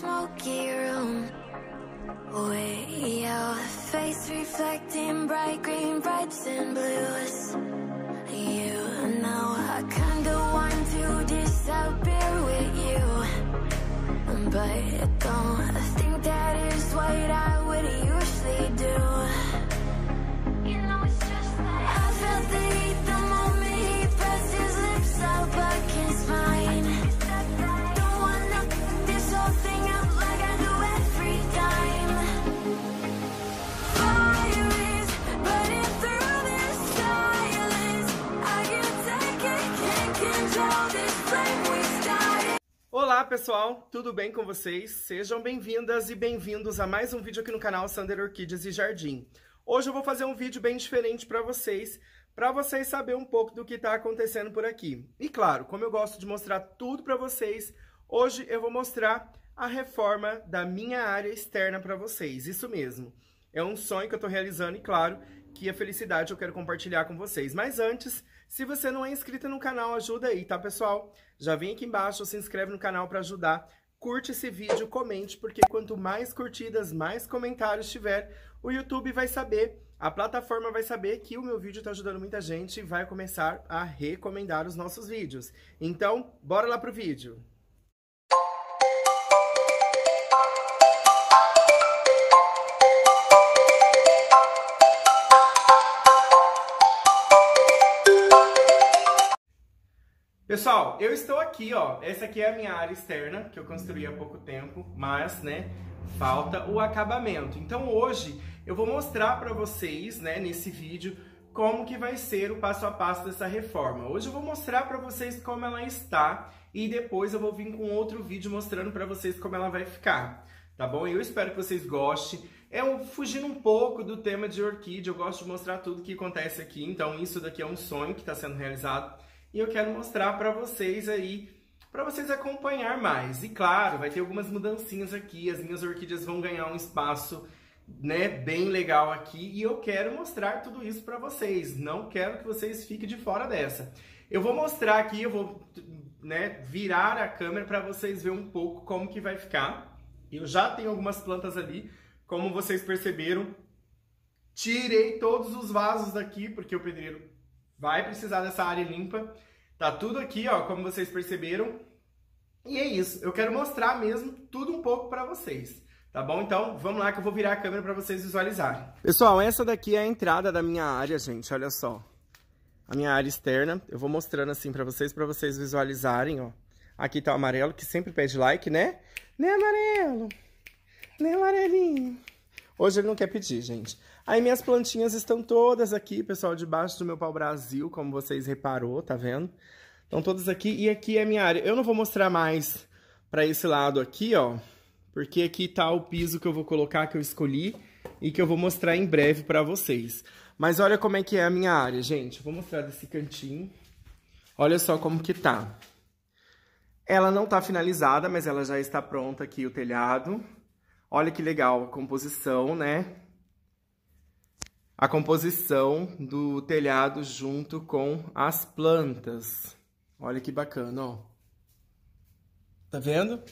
smoky room. Way out, face reflecting bright green, brights and blues. You know I kinda want to disappear with you, but don't think that is what I would usually Olá pessoal, tudo bem com vocês? Sejam bem-vindas e bem-vindos a mais um vídeo aqui no canal Sander Orquídeas e Jardim. Hoje eu vou fazer um vídeo bem diferente para vocês, para vocês saberem um pouco do que está acontecendo por aqui. E claro, como eu gosto de mostrar tudo para vocês, hoje eu vou mostrar a reforma da minha área externa para vocês, isso mesmo. É um sonho que eu estou realizando e claro que a felicidade eu quero compartilhar com vocês. Mas antes, se você não é inscrito no canal, ajuda aí, tá pessoal? Já vem aqui embaixo, se inscreve no canal para ajudar. Curte esse vídeo, comente, porque quanto mais curtidas, mais comentários tiver, o YouTube vai saber, a plataforma vai saber que o meu vídeo está ajudando muita gente e vai começar a recomendar os nossos vídeos. Então, bora lá pro vídeo. Pessoal, eu estou aqui, ó. Essa aqui é a minha área externa, que eu construí há pouco tempo, mas, né, falta o acabamento. Então, hoje eu vou mostrar para vocês, né, nesse vídeo, como que vai ser o passo a passo dessa reforma. Hoje eu vou mostrar para vocês como ela está e depois eu vou vir com outro vídeo mostrando para vocês como ela vai ficar, tá bom? Eu espero que vocês gostem. É um, fugindo um pouco do tema de orquídea, eu gosto de mostrar tudo que acontece aqui, então isso daqui é um sonho que está sendo realizado e eu quero mostrar para vocês aí, para vocês acompanhar mais. E claro, vai ter algumas mudancinhas aqui, as minhas orquídeas vão ganhar um espaço, né, bem legal aqui e eu quero mostrar tudo isso para vocês. Não quero que vocês fiquem de fora dessa. Eu vou mostrar aqui, eu vou, né, virar a câmera para vocês verem um pouco como que vai ficar. Eu já tenho algumas plantas ali, como vocês perceberam. Tirei todos os vasos daqui porque o pedreiro vai precisar dessa área limpa. Tá tudo aqui, ó, como vocês perceberam. E é isso, eu quero mostrar mesmo tudo um pouco para vocês. Tá bom? Então, vamos lá que eu vou virar a câmera para vocês visualizarem. Pessoal, essa daqui é a entrada da minha área, gente, olha só. A minha área externa, eu vou mostrando assim para vocês, para vocês visualizarem, ó. Aqui tá o amarelo, que sempre pede like, né? Né, amarelo? Né, amarelinho? Hoje ele não quer pedir, gente. Aí minhas plantinhas estão todas aqui, pessoal, debaixo do meu pau Brasil, como vocês reparou, tá vendo? Estão todas aqui e aqui é a minha área. Eu não vou mostrar mais para esse lado aqui, ó, porque aqui tá o piso que eu vou colocar, que eu escolhi e que eu vou mostrar em breve para vocês. Mas olha como é que é a minha área, gente. Eu vou mostrar desse cantinho. Olha só como que tá. Ela não tá finalizada, mas ela já está pronta aqui, o telhado. Olha que legal a composição, né? A composição do telhado junto com as plantas. Olha que bacana, ó. Tá vendo?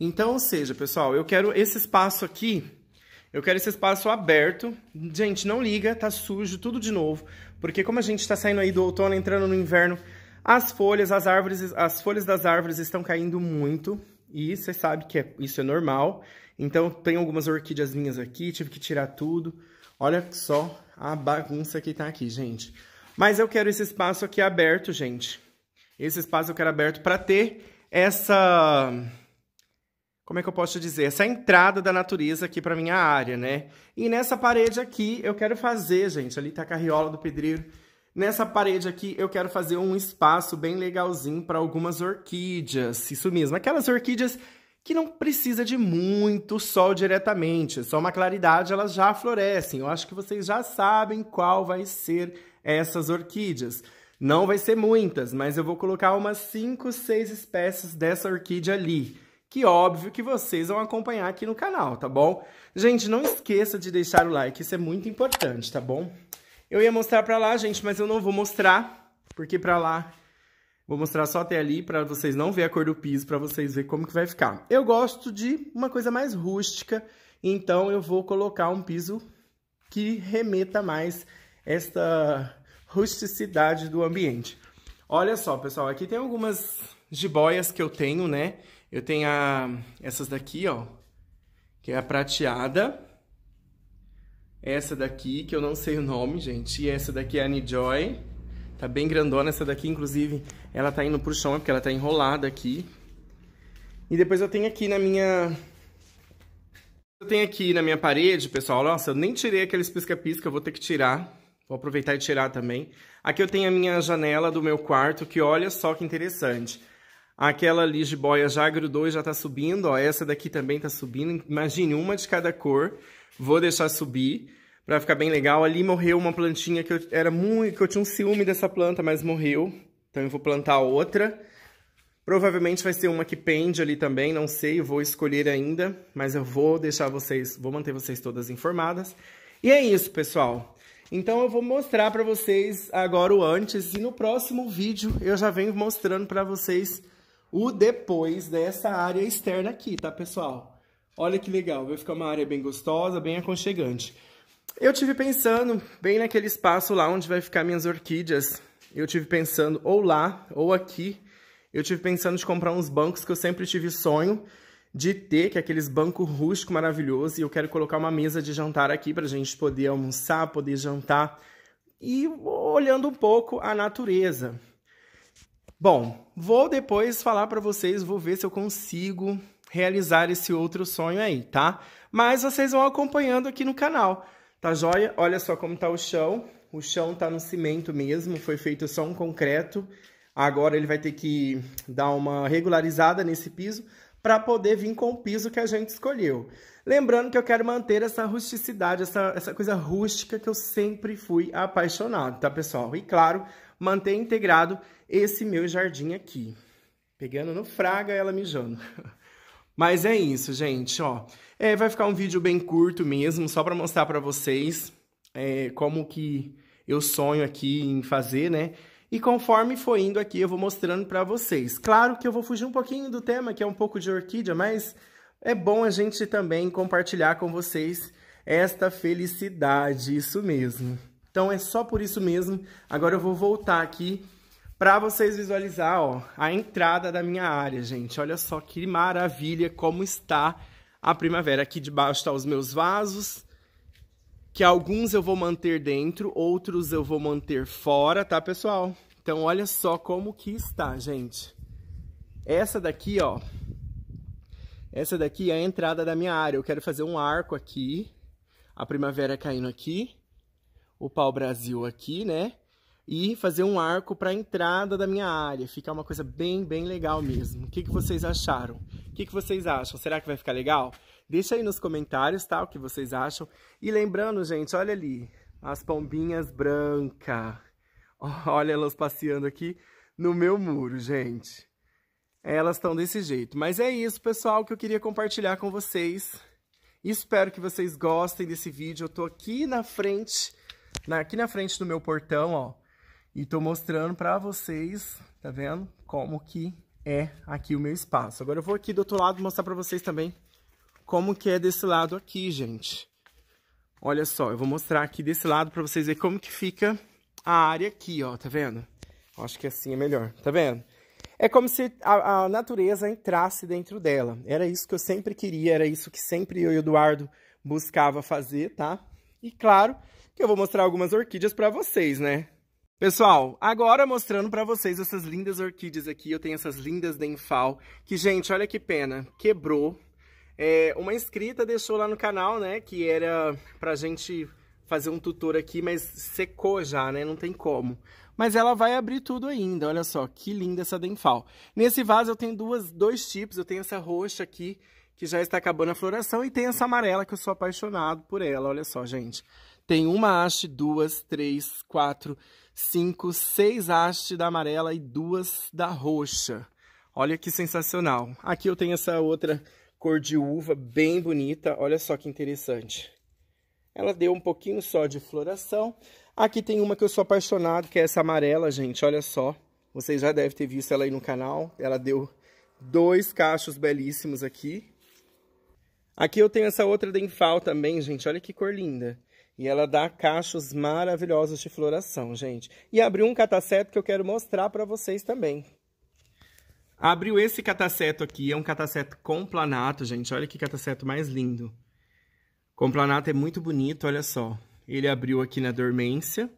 Então, ou seja, pessoal, eu quero esse espaço aqui, eu quero esse espaço aberto. Gente, não liga, tá sujo, tudo de novo. Porque como a gente tá saindo aí do outono, entrando no inverno, as folhas, as árvores, as folhas das árvores estão caindo muito. E você sabe que é, isso é normal. Então, tem algumas orquídeas minhas aqui, tive que tirar tudo. Olha só a bagunça que tá aqui, gente. Mas eu quero esse espaço aqui aberto, gente. Esse espaço eu quero aberto para ter essa... Como é que eu posso dizer? Essa entrada da natureza aqui para minha área, né? E nessa parede aqui eu quero fazer, gente, ali tá a carriola do pedreiro. Nessa parede aqui eu quero fazer um espaço bem legalzinho para algumas orquídeas. Isso mesmo, aquelas orquídeas que não precisa de muito sol diretamente, só uma claridade, elas já florescem. Eu acho que vocês já sabem qual vai ser essas orquídeas. Não vai ser muitas, mas eu vou colocar umas 5, 6 espécies dessa orquídea ali. Que óbvio que vocês vão acompanhar aqui no canal, tá bom? Gente, não esqueça de deixar o like, isso é muito importante, tá bom? Eu ia mostrar pra lá, gente, mas eu não vou mostrar, porque pra lá Vou mostrar só até ali para vocês não ver a cor do piso, para vocês verem como que vai ficar. Eu gosto de uma coisa mais rústica, então eu vou colocar um piso que remeta mais esta rusticidade do ambiente. Olha só, pessoal, aqui tem algumas jiboias que eu tenho, né? Eu tenho a, essas daqui, ó, que é a prateada. Essa daqui, que eu não sei o nome, gente. E essa daqui é a Nijoy. Tá bem grandona essa daqui, inclusive, ela tá indo pro chão, porque ela tá enrolada aqui. E depois eu tenho aqui na minha... Eu tenho aqui na minha parede, pessoal, nossa, eu nem tirei aqueles pisca-pisca, eu vou ter que tirar. Vou aproveitar e tirar também. Aqui eu tenho a minha janela do meu quarto, que olha só que interessante. Aquela ali de boia já grudou e já tá subindo, ó. Essa daqui também tá subindo. Imagine uma de cada cor. Vou deixar subir para ficar bem legal. Ali morreu uma plantinha que eu era muito, que eu tinha um ciúme dessa planta, mas morreu. Então eu vou plantar outra. Provavelmente vai ser uma que pende ali também, não sei, vou escolher ainda, mas eu vou deixar vocês, vou manter vocês todas informadas. E é isso, pessoal. Então eu vou mostrar para vocês agora o antes e no próximo vídeo eu já venho mostrando para vocês o depois dessa área externa aqui, tá, pessoal? Olha que legal, vai ficar uma área bem gostosa, bem aconchegante. Eu tive pensando bem naquele espaço lá onde vai ficar minhas orquídeas. Eu tive pensando ou lá ou aqui. Eu tive pensando de comprar uns bancos que eu sempre tive sonho de ter, que é aqueles bancos rústico maravilhoso. E eu quero colocar uma mesa de jantar aqui para a gente poder almoçar, poder jantar e olhando um pouco a natureza. Bom, vou depois falar para vocês, vou ver se eu consigo realizar esse outro sonho aí, tá? Mas vocês vão acompanhando aqui no canal. Tá joia? Olha só como tá o chão. O chão tá no cimento mesmo, foi feito só um concreto. Agora ele vai ter que dar uma regularizada nesse piso para poder vir com o piso que a gente escolheu. Lembrando que eu quero manter essa rusticidade, essa, essa coisa rústica que eu sempre fui apaixonado, tá, pessoal? E claro, manter integrado esse meu jardim aqui. Pegando no fraga, ela mijando. Mas é isso, gente, ó. É, vai ficar um vídeo bem curto mesmo, só para mostrar para vocês é, como que eu sonho aqui em fazer, né? E conforme for indo aqui, eu vou mostrando para vocês. Claro que eu vou fugir um pouquinho do tema, que é um pouco de orquídea, mas é bom a gente também compartilhar com vocês esta felicidade, isso mesmo. Então é só por isso mesmo. Agora eu vou voltar aqui para vocês visualizar, ó, a entrada da minha área, gente. Olha só que maravilha como está a primavera. Aqui debaixo estão tá os meus vasos, que alguns eu vou manter dentro, outros eu vou manter fora, tá, pessoal? Então, olha só como que está, gente. Essa daqui, ó, essa daqui é a entrada da minha área. Eu quero fazer um arco aqui, a primavera caindo aqui, o pau-brasil aqui, né? E fazer um arco para a entrada da minha área. Ficar uma coisa bem, bem legal mesmo. O que, que vocês acharam? O que, que vocês acham? Será que vai ficar legal? Deixa aí nos comentários, tá? O que vocês acham. E lembrando, gente, olha ali. As pombinhas brancas. Olha elas passeando aqui no meu muro, gente. Elas estão desse jeito. Mas é isso, pessoal, que eu queria compartilhar com vocês. Espero que vocês gostem desse vídeo. Eu tô aqui na frente, na, aqui na frente do meu portão, ó e tô mostrando para vocês, tá vendo? Como que é aqui o meu espaço. Agora eu vou aqui do outro lado mostrar para vocês também como que é desse lado aqui, gente. Olha só, eu vou mostrar aqui desse lado para vocês verem como que fica a área aqui, ó, tá vendo? Acho que assim é melhor, tá vendo? É como se a, a, natureza entrasse dentro dela. Era isso que eu sempre queria, era isso que sempre eu e o Eduardo buscava fazer, tá? E claro que eu vou mostrar algumas orquídeas para vocês, né? Pessoal, agora mostrando para vocês essas lindas orquídeas aqui, eu tenho essas lindas Denfal, que, gente, olha que pena, quebrou. É, uma inscrita deixou lá no canal, né, que era pra gente fazer um tutor aqui, mas secou já, né, não tem como. Mas ela vai abrir tudo ainda, olha só, que linda essa Denfal. Nesse vaso eu tenho duas, dois tipos, eu tenho essa roxa aqui, que já está acabando a floração, e tem essa amarela que eu sou apaixonado por ela, olha só, gente. Tem uma haste, duas, três, quatro, cinco, seis hastes da amarela e duas da roxa. Olha que sensacional. Aqui eu tenho essa outra cor de uva bem bonita. Olha só que interessante. Ela deu um pouquinho só de floração. Aqui tem uma que eu sou apaixonado, que é essa amarela, gente. Olha só. Vocês já devem ter visto ela aí no canal. Ela deu dois cachos belíssimos aqui. Aqui eu tenho essa outra denfal também, gente. Olha que cor linda. E ela dá cachos maravilhosos de floração, gente. E abriu um cataceto que eu quero mostrar para vocês também. Abriu esse cataceto aqui, é um cataceto com planato, gente. Olha que cataceto mais lindo. Com planato é muito bonito, olha só. Ele abriu aqui na dormência.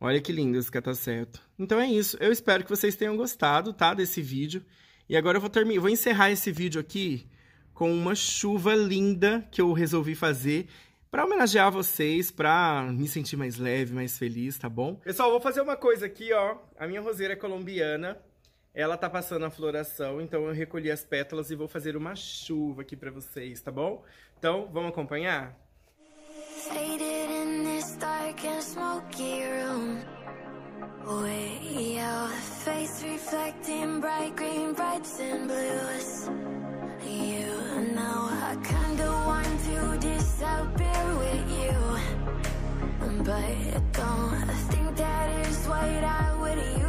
Olha que lindo esse cataceto. Então é isso. Eu espero que vocês tenham gostado, tá? Desse vídeo. E agora eu vou terminar, vou encerrar esse vídeo aqui com uma chuva linda que eu resolvi fazer para homenagear vocês, para me sentir mais leve, mais feliz, tá bom? Pessoal, vou fazer uma coisa aqui, ó. A minha roseira é colombiana, ela tá passando a floração, então eu recolhi as pétalas e vou fazer uma chuva aqui para vocês, tá bom? Então, vamos acompanhar? Faded in this dark and smoky room Way out, face reflecting bright green, brights and blues But I don't think that is what I would do